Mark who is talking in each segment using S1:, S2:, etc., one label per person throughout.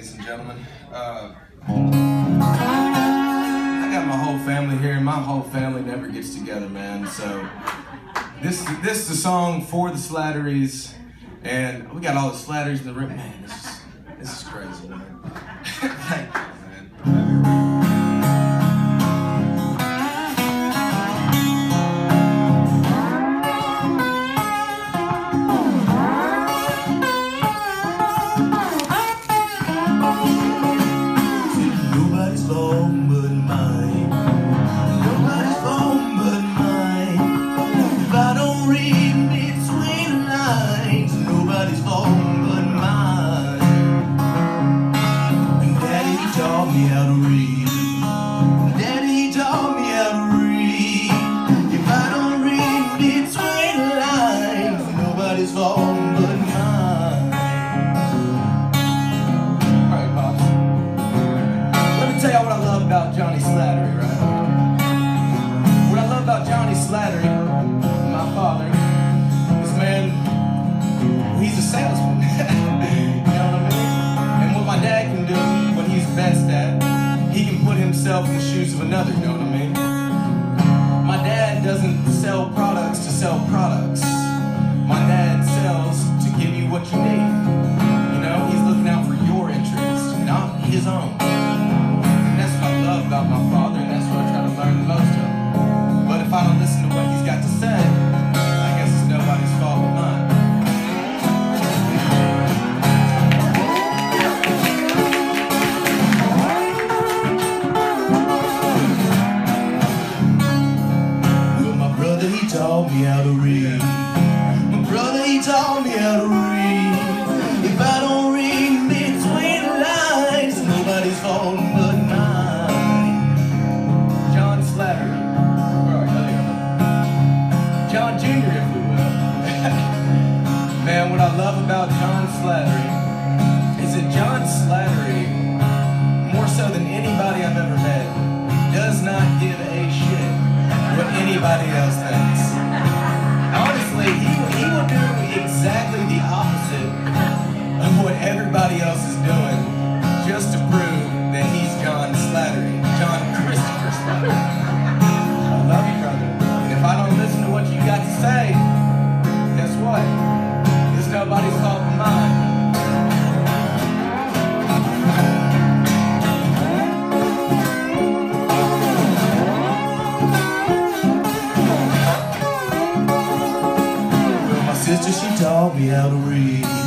S1: ladies and gentlemen. Uh, I got my whole family here, and my whole family never gets together, man. So this this is a song for the Slatteries, and we got all the Slatteries in the room. Man, this is this is crazy, man. Thank you, man. Slattery, right? What I love about Johnny Slattery, my father, this man, he's a salesman. you know what I mean? And what my dad can do, what he's best at, he can put himself in the shoes of another, you know what I mean? My dad doesn't sell products to sell products. My dad sells to give you what you need.
S2: Brother, taught me how to read. If I don't read between lines, nobody's fault but mine.
S1: John? Oh, are. John Jr., if we will. Man, what I love about John Slattery is that John Slattery, more so than anybody I've ever met, does not give a shit what anybody else thinks. Honestly, he will exactly the opposite of what everybody else is doing just to prove that he's John Slattery, John Christopher Slattery.
S2: Sister, she taught me how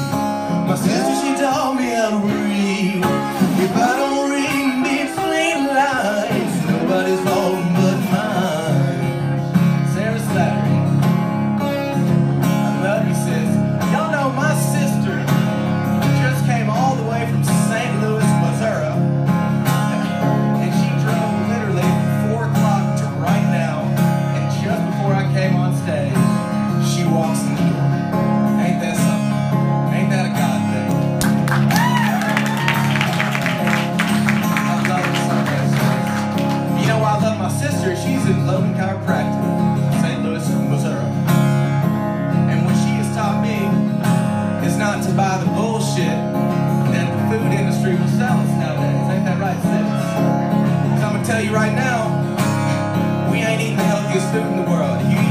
S1: in the world.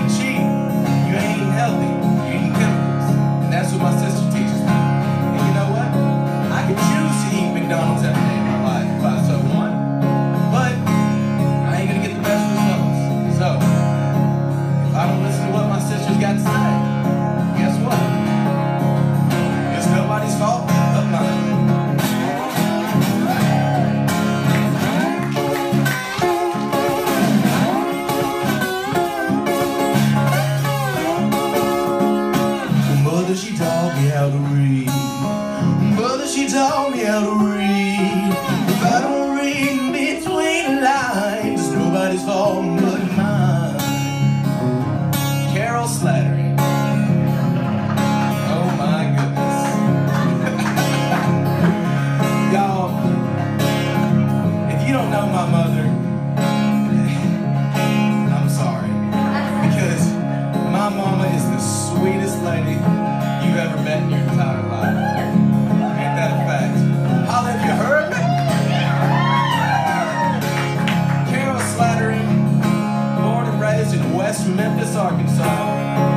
S2: mother, she taught me how to read. Memphis, Arkansas.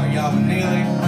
S2: y'all for kneeling.